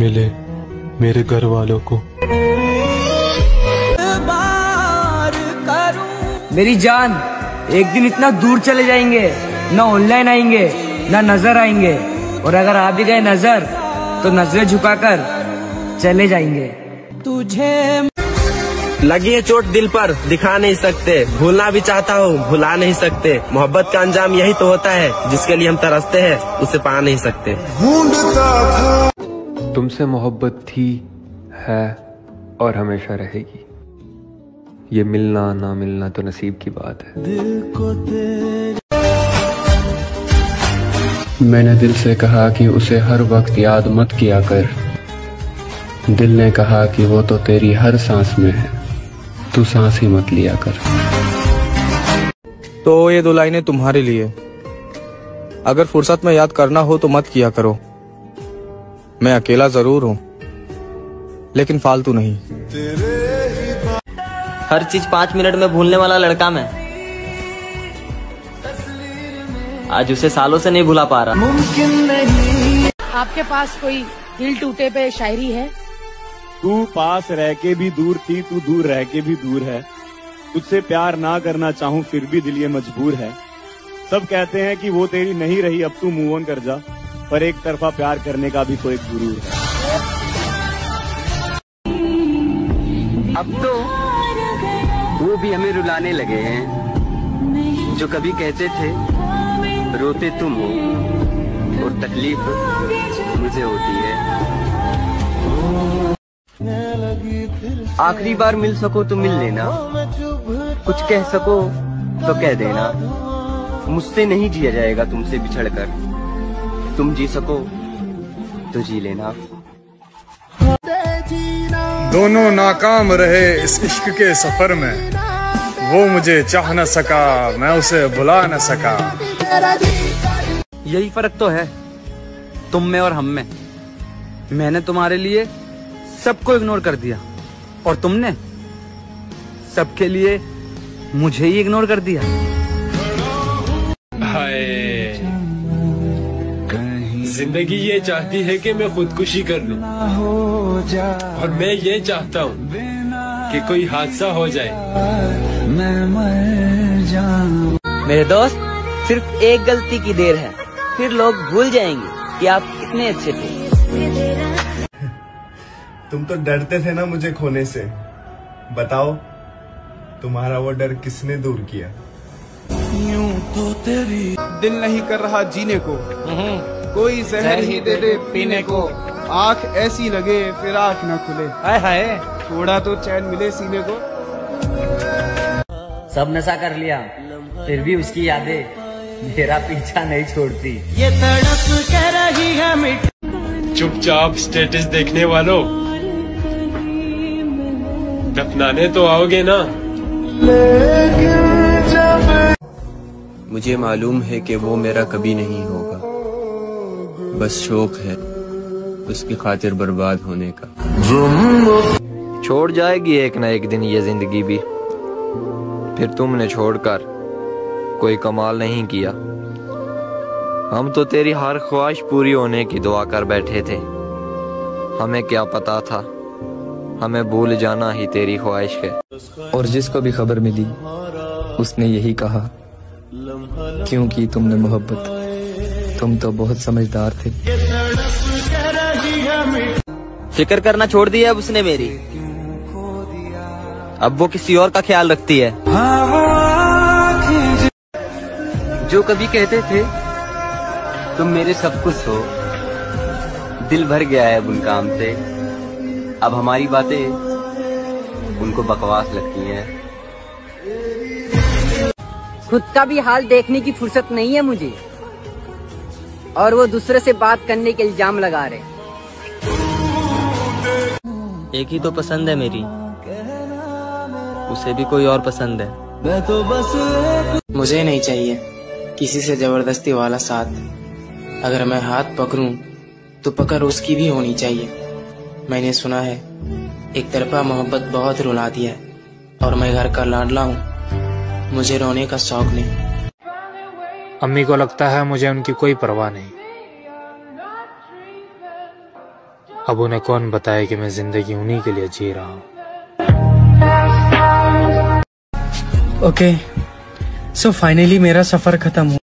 मिले मेरे घर वालों को। मेरी जान एक दिन इतना दूर चले जाएँगे ना ऑनलाइन आएँगे ना नज़र आएँगे और अगर आ भी गए नज़र तो नज़रें झुकाकर चले जाएँगे। तुझे लगी है चोट दिल पर दिखा नहीं सकते। भूलना भी चाहता हूँ भुला नहीं सकते। मोहब्बत का अंजाम यही तो होता है जिसके लिए हम तरसते हैं उसे पा नहीं सकते। तुमसे मोहब्बत थी है और हमेशा रहेगी। ये मिलना ना मिलना तो नसीब की बात है। दिल को मैंने दिल से कहा कि उसे हर वक्त याद मत किया कर। दिल ने कहा कि वो तो तेरी हर सांस में है। तू सांस ही मत लिया कर। तो ये दो लाइनें तुम्हारे लिए। अगर फुर्सत में याद करना हो तो मत किया करो। मैं अकेला ज़रूर हूँ लेकिन फालतू नहीं। हर चीज़ पाँच मिनट में भूलने वाला लड़का मैं। आज उसे सालों से नहीं भुला पा रहा। मुमकिन नहीं। आपके पास कोई दिल टूटे पे शायरी है? तू पास रह के भी दूर थी तू दूर रह के भी दूर है। तुझसे प्यार ना करना चाहूँ फिर भी दिल ये मजबूर है। सब कहते हैं कि वो तेरी नहीं रही अब तू मूव ऑन कर जा। पर एक तरफा प्यार करने का भी तो एक गुरूर है। अब तो वो भी हमें रुलाने लगे हैं, जो कभी कहते थे, रोते तुम हो, और तकलीफ़ मुझे होती है। आखिरी बार मिल सको तो मिल लेना। कुछ कह सको तो कह देना। मुझसे नहीं जिया जाएगा तुमसे बिछड़कर। तुम जी सको। तो जी लेना दोनों नाकाम रहे इस इश्क के सफ़र में। वो मुझे चाह न सका मैं उसे बुला न सका। यही फ़र्क तो है तुम में और हम में। मैंने तुम्हारे लिए सबको इग्नोर कर दिया और तुमने सबके लिए मुझे ही इग्नोर कर दिया। ज़िंदगी ये चाहती है कि मैं खुदकुशी कर लूँ। और मैं ये चाहता हूँ कि कोई हादसा हो जाए। मेरे दोस्त सिर्फ़ एक गलती की देर है। फिर लोग भूल जाएँगे कि आप कितने अच्छे थे। तुम तो डरते थे ना मुझे खोने से। बताओ तुम्हारा वो डर किसने दूर किया? तो तेरी दिल नहीं कर रहा जीने को। कोई जहर ही दे दे पीने को। आँख ऐसी लगे फिर आँख न खुले। हाय हाय। थोड़ा तो चैन मिले सीने को। सब नशा कर लिया फिर भी उसकी यादें मेरा पीछा नहीं छोड़ती। ये तड़प कर रही है चुपचाप स्टेटस देखने वालों दफनाने तो आओगे ना? मुझे मालूम है कि वो मेरा कभी नहीं होगा। बस शौक है उसकी खातिर बर्बाद होने का। छोड़ जाएगी एक ना एक दिन ये ज़िंदगी भी। फिर तुमने छोड़कर कोई कमाल नहीं किया। हम तो तेरी हर ख्वाहिश पूरी होने की दुआ कर बैठे थे। हमें क्या पता था? हमें भूल जाना ही तेरी ख्वाहिश है। और जिसको भी खबर मिली उसने यही कहा क्यों की तुमने मोहब्बत तुम तो बहुत समझदार थे। फ़िक्र करना छोड़ दिया अब उसने मेरी। अब वो किसी और का ख्याल रखती है। जो कभी कहते थे तुम मेरे सब कुछ हो। दिल भर गया है अब उन काम से। अब हमारी बातें उनको बकवास लगती हैं। खुद का भी हाल देखने की फुर्सत नहीं है मुझे। और वो दूसरे से बात करने के इल्ज़ाम लगा रहे। एक ही तो पसंद है मेरी। उसे भी कोई और पसंद है। मैं तो बस मुझे नहीं चाहिए किसी से ज़बरदस्ती वाला साथ। अगर मैं हाथ पकड़ूं तो पकड़ उसकी भी होनी चाहिए। मैंने सुना है एक तरफा मोहब्बत बहुत रुलाती है और मैं घर का लाडला हूँ। मुझे रोने का शौक नहीं। अम्मी को लगता है मुझे उनकी कोई परवाह नहीं। अब उन्हें कौन बताए कि मैं ज़िंदगी उन्हीं के लिए जी रहा हूँ? ओके सो फाइनली मेरा सफ़र खत्म हुआ।